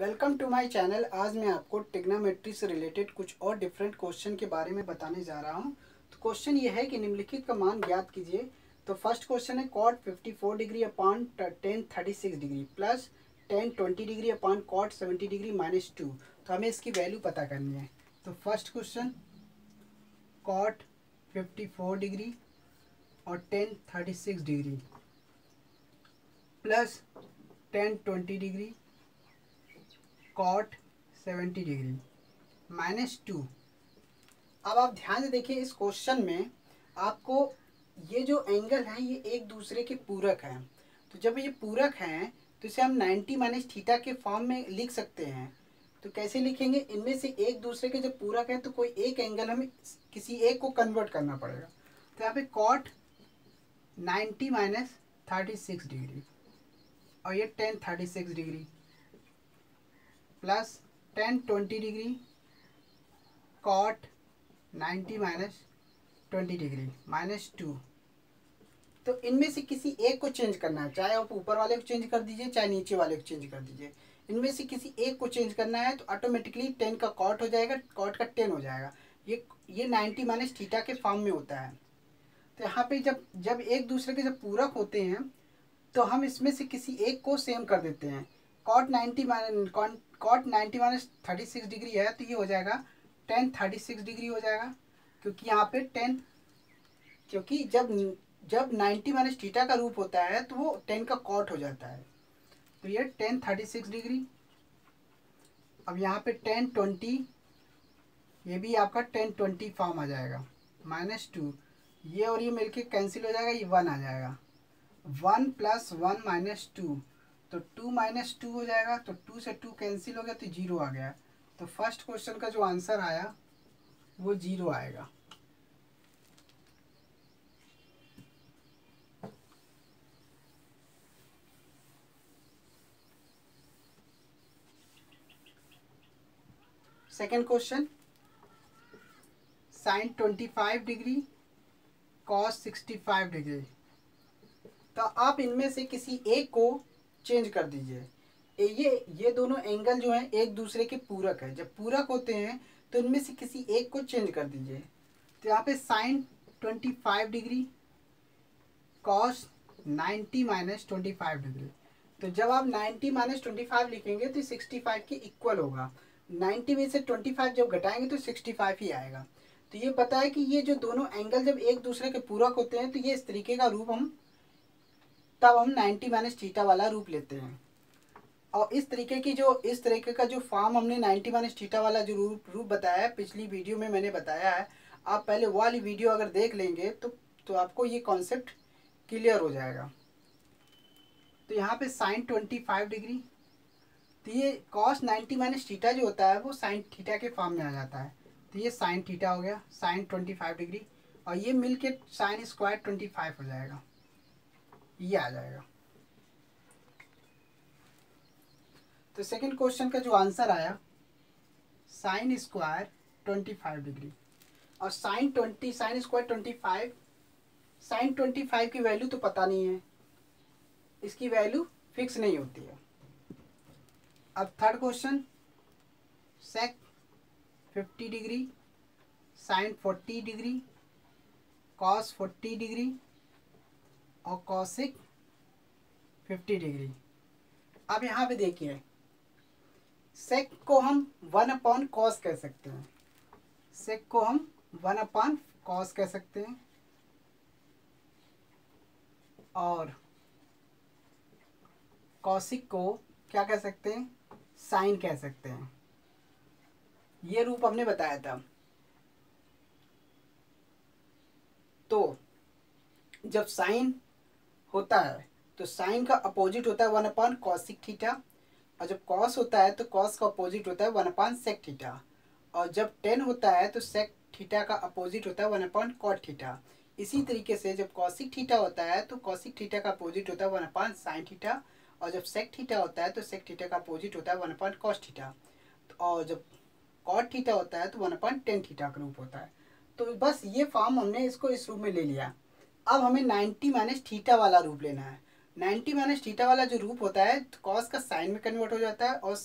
Welcome to my channel. आज मैं आपको टिग्नामेट्री से रिलेटेड कुछ और डिफरेंट क्वेश्चन के बारे में बताने जा रहा हूँ। तो क्वेश्चन ये है कि निम्नलिखित का मान ज्ञात कीजिए। तो फ़र्स्ट क्वेश्चन है cot 54 degree upon tan thirty six degree plus tan twenty degree upon cot seventy degree minus two तो हमें इसकी वैल्यू पता करनी है। तो फ़र्स्ट क्वेश्चन कॉट 54 डिग्री और tan thirty six degree plus tan twenty degree cot seventy degree minus two अब आप ध्यान से देखिए इस क्वेश्चन में आपको ये जो एंगल है, ये एक दूसरे के पूरक हैं। तो जब ये पूरक हैं तो इसे हम 90 माइनस थीटा के फॉर्म में लिख सकते हैं। तो कैसे लिखेंगे? इनमें से एक दूसरे के जब पूरक है तो कोई एक एंगल हमें किसी एक को कन्वर्ट करना पड़ेगा। तो यहाँ पे cot 90 minus thirty six degree और ये tan thirty six degree plus tan twenty degree cot ninety minus twenty degree minus two तो इनमें से किसी एक को चेंज करना है, चाहे आप ऊपर वाले को चेंज कर दीजिए, चाहे नीचे वाले को चेंज कर दीजिए। इनमें से किसी एक को चेंज करना है तो ऑटोमेटिकली टेन का कॉट हो जाएगा कॉट का टेन हो जाएगा। ये ये नाइन्टी माइनस थीटा के फॉर्म में होता है। तो यहाँ पे जब जब एक दूसरे के जब पूरक होते हैं तो हम इसमें से किसी एक को सेम कर देते हैं। Cot ninety cot ninety minus thirty six degree है तो ये हो जाएगा टेन थर्टी सिक्स डिग्री हो जाएगा, क्योंकि यहाँ पे टेन क्योंकि जब जब नाइन्टी माइनस थीटा का रूप होता है तो वो टेन का कॉट हो जाता है। तो ये टेन थर्टी सिक्स डिग्री अब यहाँ पे टेन ट्वेंटी ये भी आपका टेन ट्वेंटी फॉर्म आ जाएगा। माइनस टू ये और ये मिलके कैंसिल हो जाएगा, ये वन आ जाएगा। One plus one minus two तो टू माइनस टू हो जाएगा तो टू से टू कैंसिल हो गया तो ज़ीरो आ गया। तो फ़र्स्ट क्वेश्चन का जो आंसर आया, वो ज़ीरो आएगा। Second question sine twenty five degree cos sixty five degree तो आप इनमें से किसी एक को चेंज कर दीजिए। ये ये दोनों एंगल जो हैं एक दूसरे के पूरक है। जब पूरक होते हैं तो इनमें से किसी एक को चेंज कर दीजिए। तो यहाँ पे sine twenty five degree cos ninety minus twenty five degree. तो जब आप नाइन्टी माइनस ट्वेंटी फाइव लिखेंगे तो सिक्सटी फाइव के इक्वल होगा। नाइन्टी में से ट्वेंटी फाइव जब घटाएँगे तो सिक्सटी फाइव ही आएगा। तो ये पता है कि ये जो दोनों एंगल जब एक दूसरे के पूरक होते हैं तो ये इस तरीके का रूप हम तब हम नाइन्टी माइनस थीटा वाला रूप लेते हैं। और इस तरीके की जो, इस तरीके का जो फॉर्म हमने नाइन्टी माइनस थीटा वाला जो रूप रूप बताया है, पिछली वीडियो में मैंने बताया है, आप पहले वाली वीडियो अगर देख लेंगे तो तो आपको ये कॉन्सेप्ट क्लियर हो जाएगा। तो यहाँ पे साइन ट्वेंटी फाइव डिग्री तो ये कॉस नाइन्टी माइनस थीटा जो होता है, वो साइन थीटा के फॉर्म में आ जाता है। तो ये साइन थीटा हो गया साइन ट्वेंटी फाइव डिग्री और ये मिल के साइन स्क्वायर ट्वेंटी फाइव हो जाएगा। ये आ जाएगा। तो सेकंड क्वेश्चन का जो आंसर आया sine square twenty five degree और sine twenty sine square twenty five sine twenty five की वैल्यू तो पता नहीं है। इसकी वैल्यू फिक्स नहीं होती है। अब third question sec fifty degree sine forty degree cos forty degree और कॉसिक फिफ्टी डिग्री अब यहाँ पे देखिए सेक को हम वन अपॉन कॉस कह सकते हैं। सेक को हम वन अपॉन कॉस कह सकते हैं। और कौशिक को क्या कह सकते हैं? साइन कह सकते हैं। ये रूप हमने बताया था। तो जब साइन होता है। तो साइन का अपोजिट होता है वन अपान कॉसिक थीटा और जब कॉस होता है तो कॉस का अपोजिट होता है वन अपान सेक थीटा और जब टेन होता है तो सेक थीटा का अपोजिट होता है वन अपान कॉट थीटा इसी तरीके से जब कॉसिक थीटा होता है तो कॉसिक थीटा का अपोजिट होता है वन अपान साइन थीटा और जब सेक थीटा होता है तो सेक थीटा का अपोजिट होता है वन अपान कॉस थीटा और जब कॉट थीटा होता है तो वन अपान टेन थीटा का रूप होता है। तो बस ये फॉर्म हमने इसको इस रूप में ले लिया। अब हमें नाइन्टी माइनस थीटा वाला रूप लेना है। नाइन्टी माइनस थीटा वाला जो रूप होता है कॉस का साइन में कन्वर्ट हो जाता है और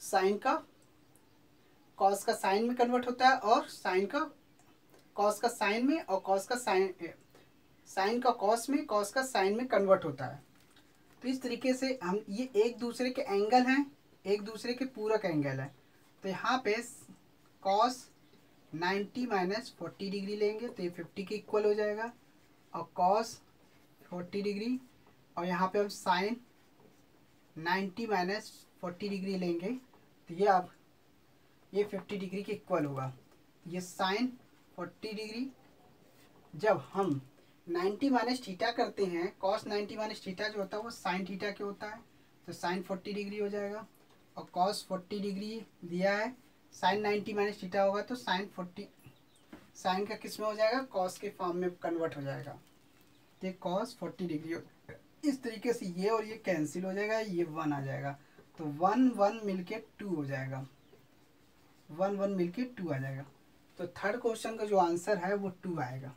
साइन का कॉस का साइन में कन्वर्ट होता है और साइन का कॉस का साइन में और कॉस का साइन साइन का कॉस में कॉस का साइन में कन्वर्ट होता है। तो इस तरीके से हम, ये एक दूसरे के एंगल हैं, एक दूसरे के पूरक एंगल है। तो यहाँ पे कॉस 90 माइनस फोर्टी डिग्री लेंगे तो ये 50 के इक्वल हो जाएगा। और कॉस 40 डिग्री और यहाँ पे हम साइन 90 माइनस फोर्टी डिग्री लेंगे तो ये आप ये 50 डिग्री के इक्वल होगा। ये साइन 40 डिग्री जब हम 90 माइनस थीटा करते हैं कॉस 90 माइनस थीटा जो होता है, वो साइन थीटा के होता है तो साइन 40 डिग्री हो जाएगा। और कॉस 40 डिग्री दिया है साइन 90 माइनस थीटा होगा तो साइन 40 साइन का किसमें हो जाएगा? कॉस के फॉर्म में कन्वर्ट हो जाएगा। ये कॉस 40 डिग्री इस तरीके से ये और ये कैंसिल हो जाएगा, ये वन आ जाएगा। तो वन वन मिलके टू हो जाएगा। वन वन मिलके टू आ जाएगा। तो थर्ड क्वेश्चन का जो आंसर है, वो टू आएगा।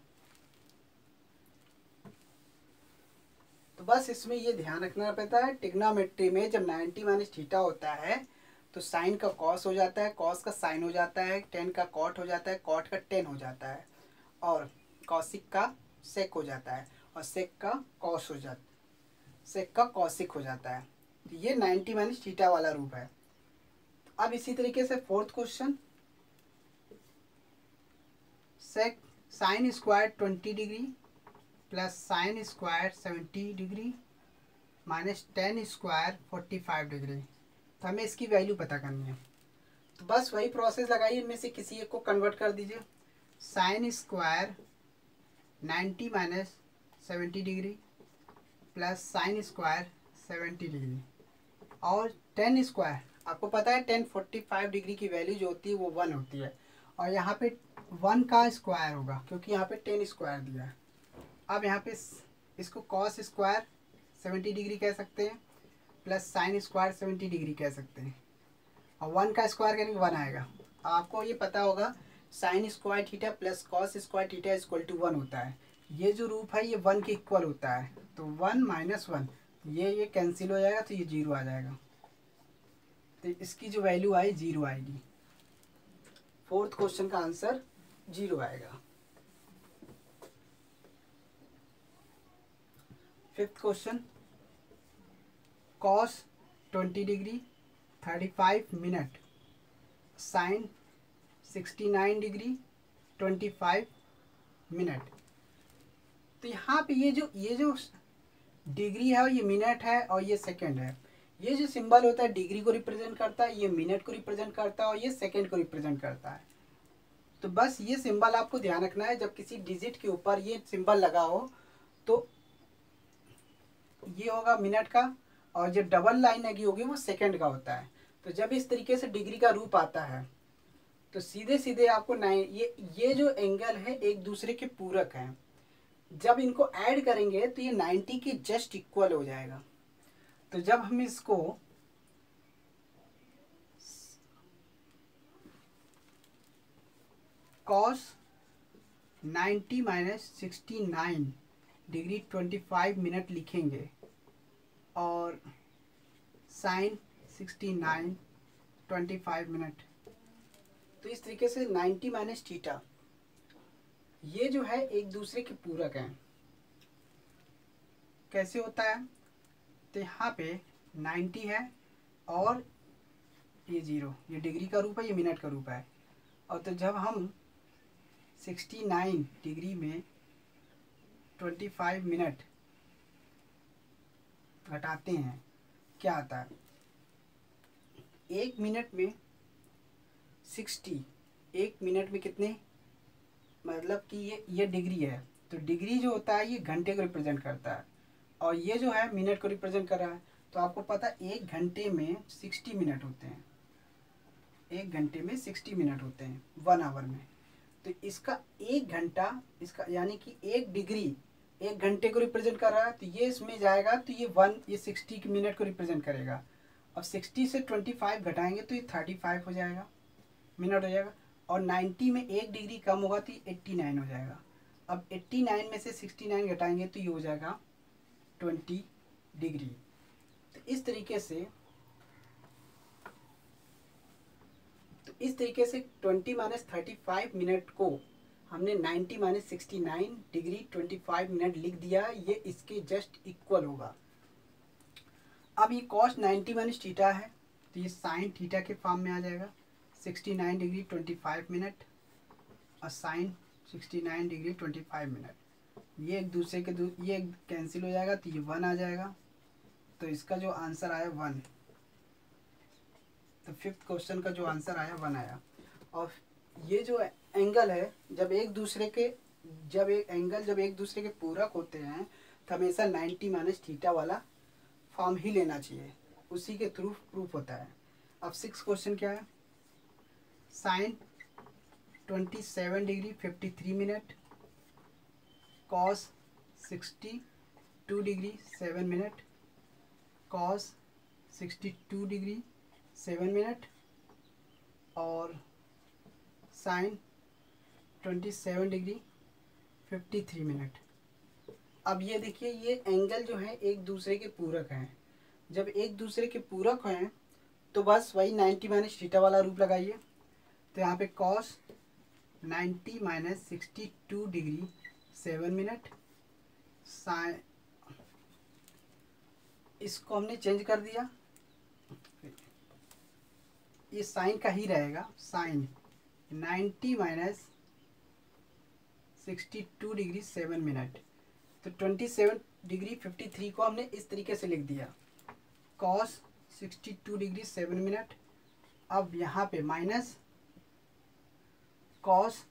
तो बस इसमें ये ध्यान रखना पड़ता है टिग्नामेट्री में जब नाइन्टी माइनस थीटा होता है तो साइन का कॉस हो जाता है कॉस का साइन हो जाता है टेन का कॉट हो जाता है कॉट का टेन हो जाता है और कॉसिक का सेक हो जाता है और सेक का कॉस हो जाता सेक का कॉसिक हो जाता है। तो ये नाइन्टी माइनस थीटा वाला रूप है। अब इसी तरीके से fourth question sec sine square twenty degree plus sine square seventy degree minus tan square forty five degree हमें इसकी वैल्यू पता करनी है। तो बस वही प्रोसेस लगाइए, इनमें से किसी एक को कन्वर्ट कर दीजिए। Sine square ninety minus seventy degree plus sine square seventy degree और टेन स्क्वायर आपको पता है टेन फोर्टी फाइव डिग्री की वैल्यू जो होती है वो वन होती है। और यहाँ पे वन का स्क्वायर होगा, क्योंकि यहाँ पे टेन स्क्वायर दिया है। अब यहाँ पे इसको कॉस स्क्वायर सेवेंटी डिग्री कह सकते हैं। Plus sine square seventy degree कह सकते हैं। और वन का स्क्वायर करेंगे वन आएगा। आपको ये पता होगा sine square theta plus cos square theta equal to one होता है। ये जो रूप है, ये वन के इक्वल होता है। तो वन माइनस वन ये ये कैंसिल हो जाएगा तो ये ज़ीरो आ जाएगा। तो इसकी जो वैल्यू आई ज़ीरो आएगी। फोर्थ क्वेश्चन का आंसर ज़ीरो आएगा। Fifth question cos twenty degree thirty five minute sine sixty nine degree twenty five minute तो यहाँ पे ये जो ये जो डिग्री है और ये मिनट है और ये सेकंड है। ये जो सिंबल होता है डिग्री को रिप्रेजेंट करता है, ये मिनट को रिप्रेजेंट करता है और ये सेकंड को रिप्रेजेंट करता है। तो बस ये सिंबल आपको ध्यान रखना है, जब किसी डिजिट के ऊपर ये सिंबल लगा हो तो ये होगा मिनट का। और जो डबल लाइन लगी होगी वो सेकंड का होता है। तो जब इस तरीके से डिग्री का रूप आता है तो सीधे सीधे आपको नाइन ये ये जो एंगल है एक दूसरे के पूरक हैं। जब इनको ऐड करेंगे तो ये नाइन्टी के जस्ट इक्वल हो जाएगा। तो जब हम इसको cos 90 minus sixty degree 25 minute लिखेंगे और साइन 69 25 मिनट। तो इस तरीके से 90 माइनस थीटा, ये जो है एक दूसरे के पूरक हैं। कैसे होता है? तो यहाँ पे 90 है और ये ज़ीरो, ये डिग्री का रूप है, ये मिनट का रूप है। और तो जब हम 69 डिग्री में 25 मिनट घटाते हैं। क्या आता है? एक मिनट में 60 एक मिनट में कितने? मतलब कि ये ये डिग्री है। तो डिग्री जो होता है, ये घंटे को रिप्रेजेंट करता है। और ये जो है, मिनट को रिप्रेजेंट कर रहा है। तो आपको पता है, एक घंटे में सिक्सटी मिनट होते हैं। एक घंटे में सिक्सटी मिनट होते हैं, वन आवर में। तो इसका एक घंटा, इसका यानी कि एक डिग्री एक घंटे को रिप्रेजेंट कर रहा है तो ये इसमें जाएगा तो ये वन ये सिक्सटी मिनट को रिप्रेजेंट करेगा। अब सिक्सटी से ट्वेंटी फाइव घटाएँगे तो ये थर्टी फाइव हो जाएगा मिनट हो जाएगा। और 90 में एक डिग्री कम होगा तो एट्टी नाइन हो जाएगा। अब 89 में से 69 घटाएँगे तो ये हो जाएगा 20 डिग्री तो इस तरीके से तो इस तरीके से twenty minus thirty five minute को हमने ninety minus sixty degree twenty five minute लिख दिया ये इसके जस्ट इक्वल होगा। अब ये कॉस्ट नाइन्टी माइनस थीटा है तो ये साइन थीटा के फॉर्म में आ जाएगा। Sixty nine degree twenty five minute और sine sixty nine degree twenty five minute. ये एक दूसरे के दू, ये कैंसिल हो जाएगा तो ये वन आ जाएगा। तो इसका जो आंसर आया वन तो फिफ्थ क्वेश्चन का जो आंसर आया वन आया। और ये जो एंगल है, जब एक दूसरे के, जब एक एंगल जब एक दूसरे के पूरक होते हैं तो हमेशा नाइन्टी माइनस थीटा वाला फॉर्म ही लेना चाहिए। उसी के थ्रू प्रूफ होता है। अब सिक्स क्वेश्चन क्या है? Sine twenty seven degree fifty three minute, cos sixty two degree seven minute, cos sixty two degree seven minute, और sine twenty seven degree fifty three minute. अब ये देखिए, ये एंगल जो है एक दूसरे के पूरक हैं। जब एक दूसरे के पूरक हैं तो बस वही नाइन्टी माइनस थीटा वाला रूप लगाइए। तो यहाँ पे cos ninety minus sixty two degree seven minute. Sine, इसको हमने चेंज कर दिया। ये साइन का ही रहेगा, sine. Ninety minus sixty two degree seven minute तो twenty seven degree fifty three को हमने इस तरीके से लिख दिया। Cos sixty two degree seven minute अब यहाँ पे minus cos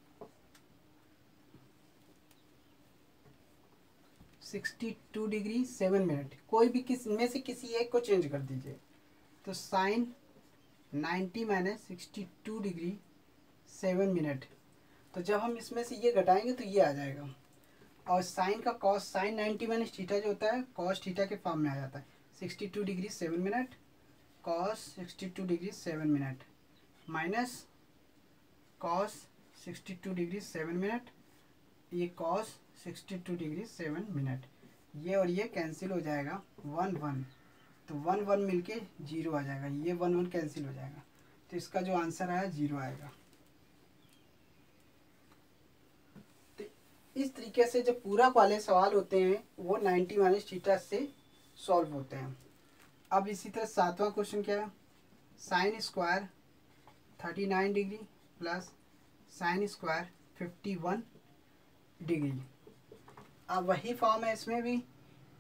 sixty two degree seven minute कोई भी किसमें से किसी एक को चेंज कर दीजिए। तो sine ninety minus sixty two degree seven minute. तो जब हम इसमें से ये घटाएँगे तो ये आ जाएगा। और साइन का cos sine ninety minus theta जो होता है कॉस थीटा के फॉर्म में आ जाता है। Sixty two degree seven minute cos sixty two degree seven minute minus cos sixty two degree seven minute ये cos sixty two degree seven minute ये और ये कैंसिल हो जाएगा वन वन तो वन वन मिलके ज़ीरो आ जाएगा। ये वन वन कैंसिल हो जाएगा। तो इसका जो आंसर आया ज़ीरो आएगा। इस तरीके से जो पूरा वाले सवाल होते हैं, वो नाइन्टी माइनस थीटा से सॉल्व होते हैं। अब इसी तरह सातवां क्वेश्चन क्या है? Sine square thirty nine degree plus sine square fifty one degree अब वही फॉर्म है इसमें भी।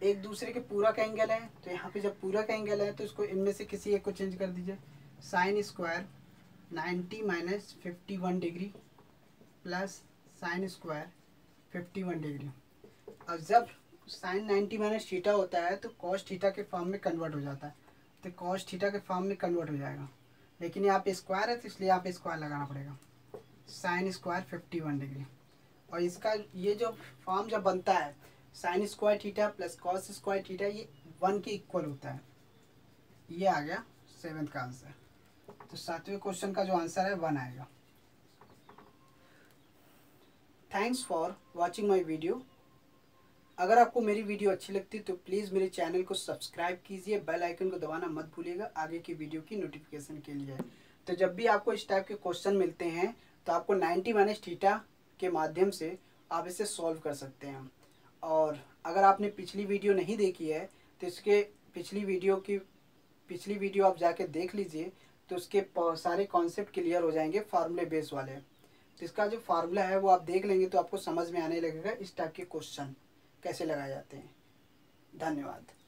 एक दूसरे के पूरा का एंगल है तो यहाँ पे जब पूरा का एंगल है तो इसको इनमें से किसी एक को चेंज कर दीजिए। Sine square ninety minus fifty one degree plus sine square fifty one degree. अब जब साइन नाइन्टी माइनस थीटा होता है तो कॉस थीटा के फॉर्म में कन्वर्ट हो जाता है। तो कॉस थीटा के फॉर्म में कन्वर्ट हो जाएगा। लेकिन यहाँ पे स्क्वायर है तो इसलिए यहाँ पे स्क्वायर लगाना पड़ेगा। Sine square fifty one degree. और इसका ये जो फॉर्म जब बनता है sine square theta plus cos square theta ये वन के इक्वल होता है। ये आ गया सेवेंथ का आंसर तो सातवें क्वेश्चन का जो आंसर है वन आएगा। Thanks for watching my video अगर आपको मेरी वीडियो अच्छी लगती तो प्लीज़ मेरे चैनल को सब्सक्राइब कीजिए। बेल आइकन को दबाना मत भूलिएगा। आगे की वीडियो की नोटिफिकेशन के लिए। तो जब भी आपको इस टाइप के क्वेश्चन मिलते हैं तो आपको 90 माइनस थीटा के माध्यम से आप इसे सॉल्व कर सकते हैं। और अगर आपने पिछली वीडियो नहीं देखी है तो इसके पिछली वीडियो की, पिछली वीडियो आप जाके देख लीजिए तो उसके सारे कॉन्सेप्ट क्लियर हो जाएँगे फार्मूले बेस वाले। तो इसका जो फार्मूला है, वो आप देख लेंगे तो आपको समझ में आने लगेगा इस टाइप के क्वेश्चन कैसे लगाए जाते हैं। धन्यवाद।